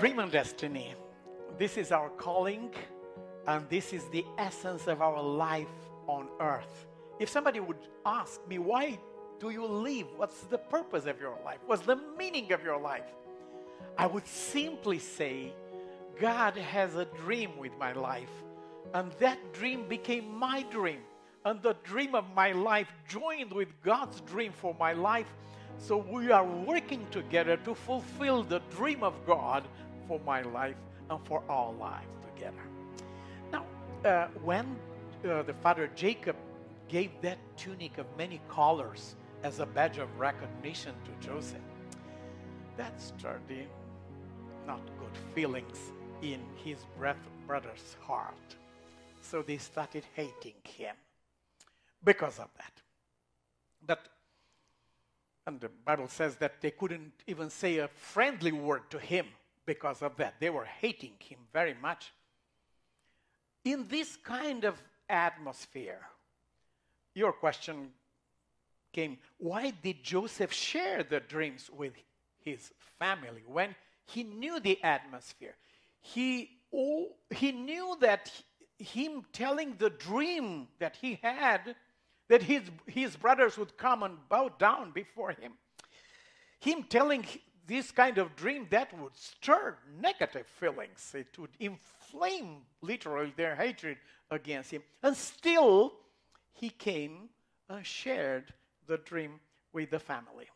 Dream and destiny. This is our calling, and this is the essence of our life on earth. If somebody would ask me, why do you live? What's the purpose of your life? What's the meaning of your life? I would simply say, God has a dream with my life, and that dream became my dream. And the dream of my life joined with God's dream for my life. So we are working together to fulfill the dream of God for my life and for our lives together. Now, uh, when uh, the father Jacob gave that tunic of many colors as a badge of recognition to Joseph, that stirred not good feelings in his brother's heart. So they started hating him because of that. But and the Bible says that they couldn't even say a friendly word to him because of that. They were hating him very much. In this kind of atmosphere, your question came why did Joseph share the dreams with his family when he knew the atmosphere? He, oh, he knew that him telling the dream that he had that his, his brothers would come and bow down before him. Him telling this kind of dream that would stir negative feelings. It would inflame literally their hatred against him. And still, he came and shared the dream with the family.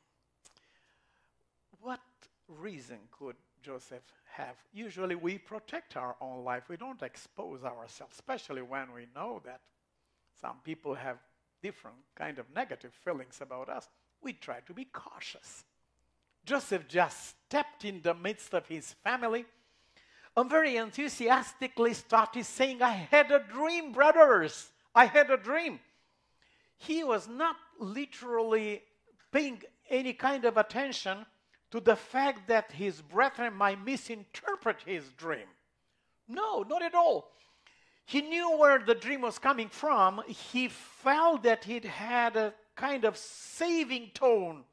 What reason could Joseph have? Usually, we protect our own life. We don't expose ourselves, especially when we know that some people have different kind of negative feelings about us, we try to be cautious. Joseph just stepped in the midst of his family and very enthusiastically started saying, I had a dream, brothers. I had a dream. He was not literally paying any kind of attention to the fact that his brethren might misinterpret his dream. No, not at all. He knew where the dream was coming from. He felt that it had a kind of saving tone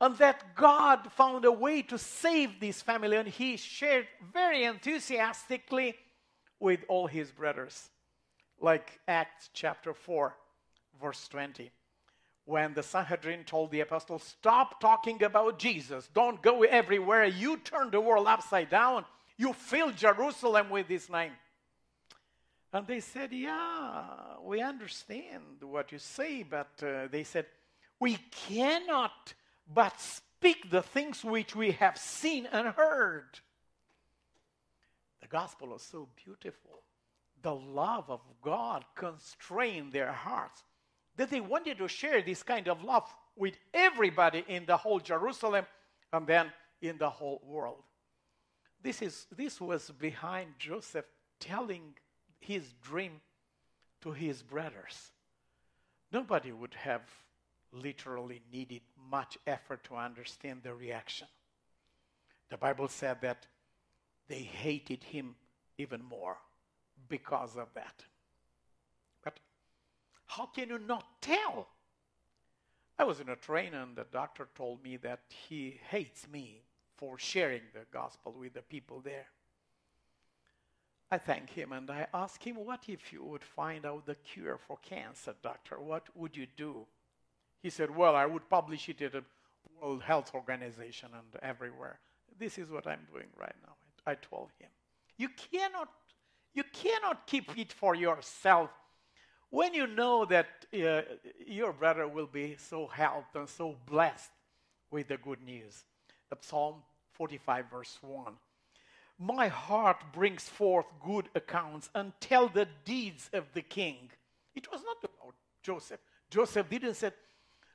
and that God found a way to save this family, and he shared very enthusiastically with all his brothers. Like Acts chapter 4, verse 20. When the Sanhedrin told the apostles, Stop talking about Jesus, don't go everywhere, you turn the world upside down, you fill Jerusalem with this name. And they said, Yeah, we understand what you say, but uh, they said, We cannot but speak the things which we have seen and heard. The gospel is so beautiful. The love of God constrained their hearts that they wanted to share this kind of love with everybody in the whole Jerusalem and then in the whole world. This, is, this was behind Joseph telling his dream to his brothers. Nobody would have literally needed much effort to understand the reaction. The Bible said that they hated him even more because of that. But how can you not tell? I was in a train and the doctor told me that he hates me for sharing the gospel with the people there. I thank him and I ask him, What if you would find out the cure for cancer, doctor? What would you do? He said, Well, I would publish it at a World Health Organization and everywhere. This is what I'm doing right now. I told him. You cannot, you cannot keep it for yourself when you know that uh, your brother will be so helped and so blessed with the good news. The Psalm 45, verse 1 my heart brings forth good accounts and tell the deeds of the king. It was not about Joseph. Joseph didn't say,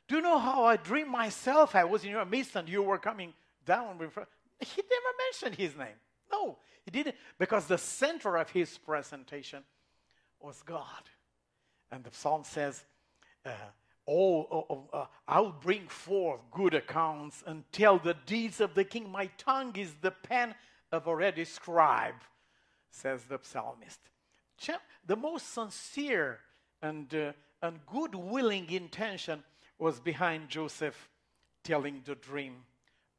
Do you know how I dreamed myself? I was in your midst and you were coming down. He never mentioned his name. No, he didn't, because the center of his presentation was God. And the psalm says, uh, uh, I'll bring forth good accounts and tell the deeds of the king. My tongue is the pen of a already scribe, says the psalmist. The most sincere and, uh, and good willing intention was behind Joseph telling the dream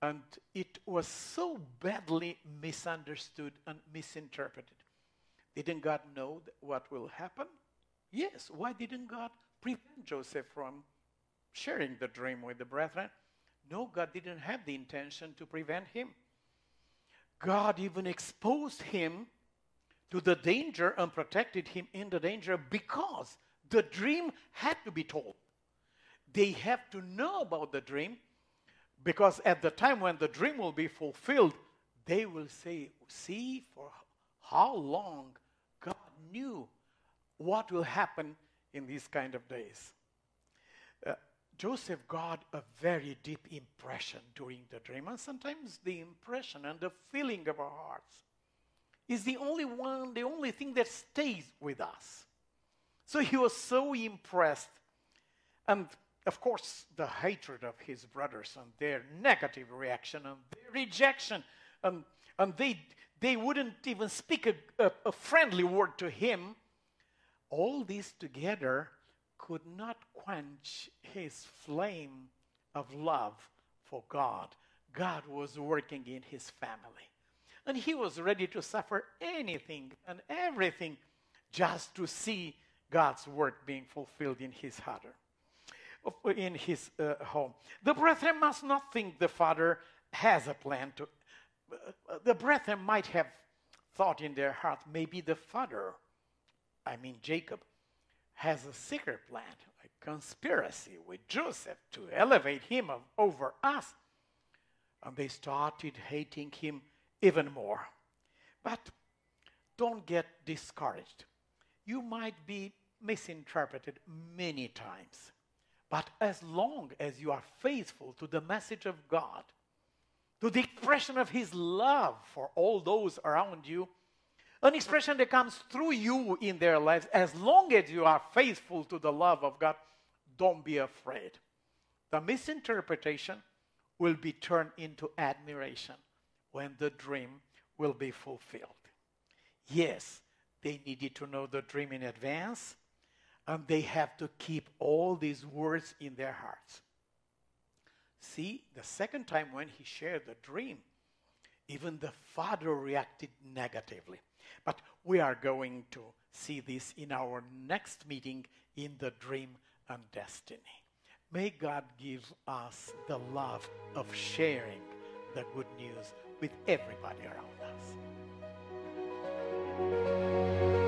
And it was so badly misunderstood and misinterpreted. Didn't God know what will happen? Yes. Why didn't God prevent Joseph from sharing the dream with the brethren? No, God didn't have the intention to prevent him. God even exposed him to the danger and protected him in the danger because the dream had to be told. They have to know about the dream because at the time when the dream will be fulfilled, they will say, See, for how long God knew what will happen in these kind of days. Uh, Joseph got a very deep impression during the dream, and sometimes the impression and the feeling of our hearts is the only one, the only thing that stays with us. So he was so impressed. And of course, the hatred of his brothers and their negative reaction and their rejection, and, and they, they wouldn't even speak a, a, a friendly word to him. All this together could not quench his flame of love for God. God was working in his family. And he was ready to suffer anything and everything just to see God's work being fulfilled in his heart, in his uh, home. The brethren must not think the father has a plan to. Uh, the brethren might have thought in their heart, maybe the father, I mean Jacob, has a secret plan, a conspiracy with Joseph to elevate him over us. And they started hating him even more. But don't get discouraged. You might be misinterpreted many times. But as long as you are faithful to the message of God, to the expression of His love for all those around you, an expression that comes through you in their lives, as long as you are faithful to the love of God, don't be afraid. The misinterpretation will be turned into admiration when the dream will be fulfilled. Yes, they needed to know the dream in advance, and they have to keep all these words in their hearts. See, the second time when he shared the dream, even the father reacted negatively. But we are going to see this in our next meeting in the dream and destiny. May God give us the love of sharing the good news with everybody around us.